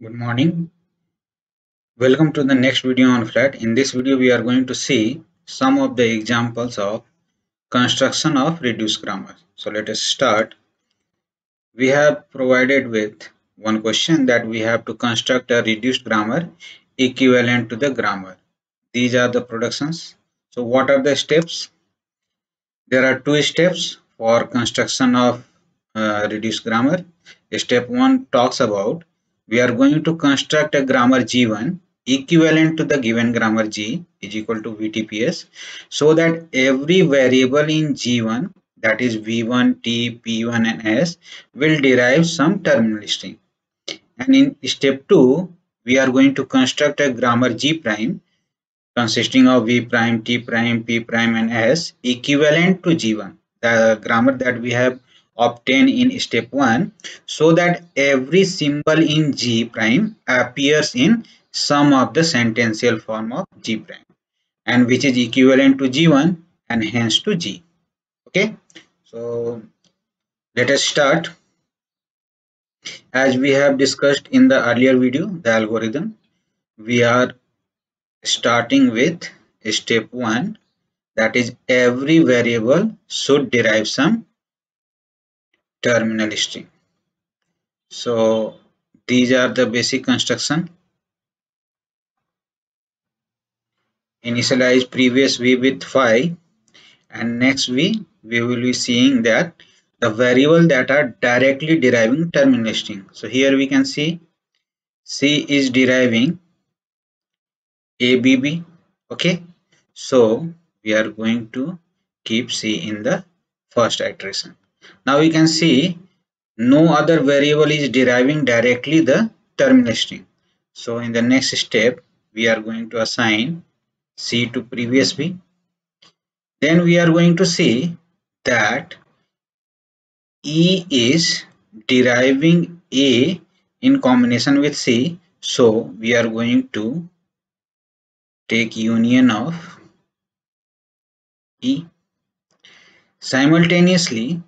Good morning. Welcome to the next video on flat. In this video, we are going to see some of the examples of construction of reduced grammar. So let us start. We have provided with one question that we have to construct a reduced grammar equivalent to the grammar. These are the productions. So what are the steps? There are two steps for construction of uh, reduced grammar. Step 1 talks about we are going to construct a grammar G1 equivalent to the given grammar G is equal to VTPS so that every variable in G1 that is V1, T, P1 and S will derive some terminal string. And in step 2 we are going to construct a grammar G prime consisting of V prime, T prime, P prime and S equivalent to G1 the grammar that we have obtained in step 1 so that every symbol in G prime appears in some of the sentential form of G prime and which is equivalent to G1 and hence to G. Okay, so let us start. As we have discussed in the earlier video, the algorithm, we are starting with step 1 that is every variable should derive some terminal string. So these are the basic construction. Initialize previous v with phi and next v we will be seeing that the variable that are directly deriving terminal string. So here we can see C is deriving ABB okay so we are going to keep C in the first iteration. Now we can see no other variable is deriving directly the terminal string. So in the next step, we are going to assign C to previous V. Then we are going to see that E is deriving A in combination with C. So we are going to take union of E. Simultaneously,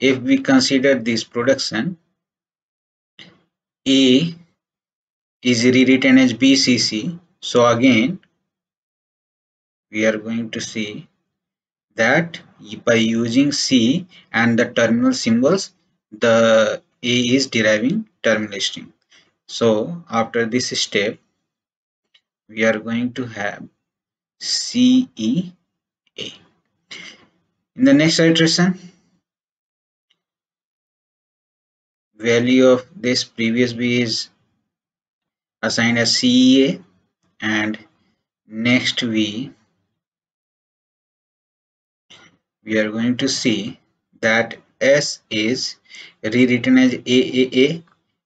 if we consider this production A is rewritten as BCC so again we are going to see that by using C and the terminal symbols the A is deriving terminal string. So after this step we are going to have CEA in the next iteration value of this previous V is assigned as CEA and next V we are going to see that S is rewritten as AAA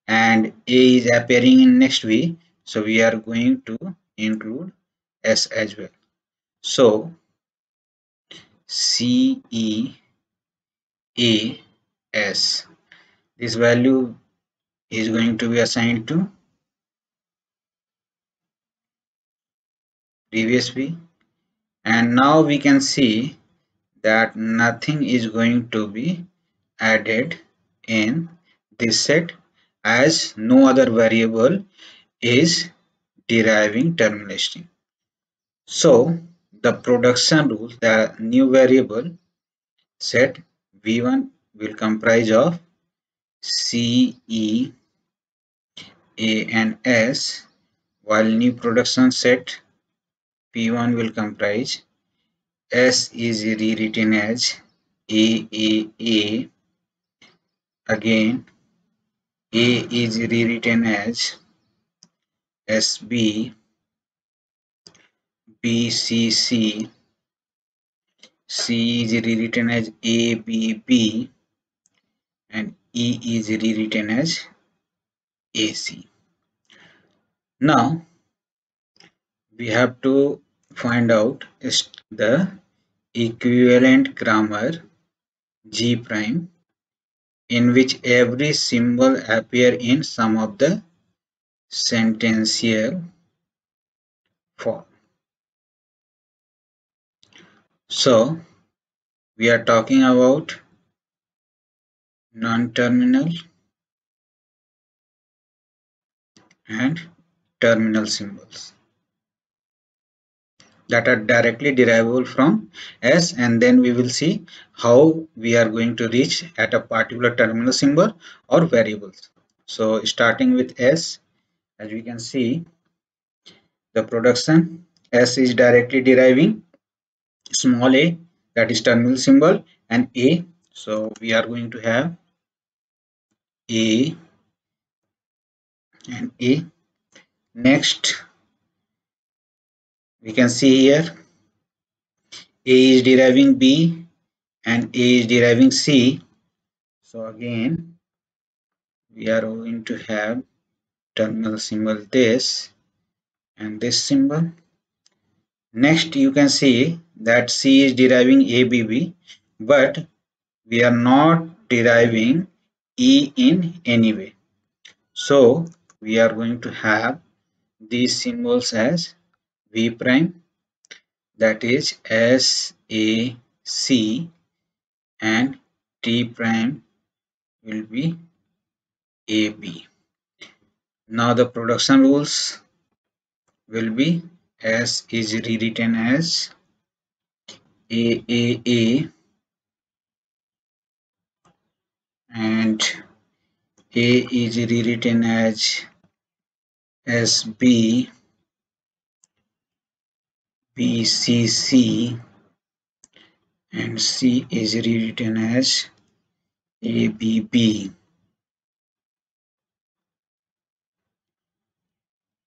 and A is appearing in next V. So we are going to include S as well. So C E A S this value is going to be assigned to previous V and now we can see that nothing is going to be added in this set as no other variable is deriving terminal string. So the production rule, the new variable set v1 will comprise of C, E, A and S while new production set P1 will comprise S is rewritten as A, A, A again A is rewritten as SB BCC C is rewritten as ABB and E is rewritten as AC. Now we have to find out the equivalent grammar G prime in which every symbol appear in some of the sentential form. So we are talking about non-terminal and terminal symbols that are directly derivable from S and then we will see how we are going to reach at a particular terminal symbol or variables. So starting with S as we can see the production S is directly deriving small a that is terminal symbol and A so we are going to have A and A. Next we can see here A is deriving B and A is deriving C. So again we are going to have terminal symbol this and this symbol. Next you can see that C is deriving ABB but we are not deriving E in any way so we are going to have these symbols as V prime that is S A C and T prime will be AB. Now the production rules will be S is rewritten as AAA and A is rewritten as SB BCC and C is rewritten as ABB.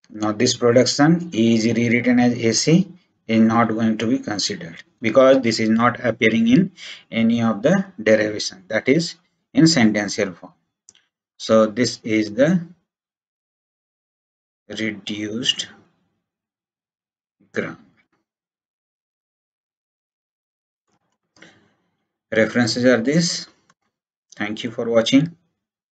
Now this production is rewritten as AC is not going to be considered because this is not appearing in any of the derivation that is in sentential form. So this is the reduced grammar. references are this thank you for watching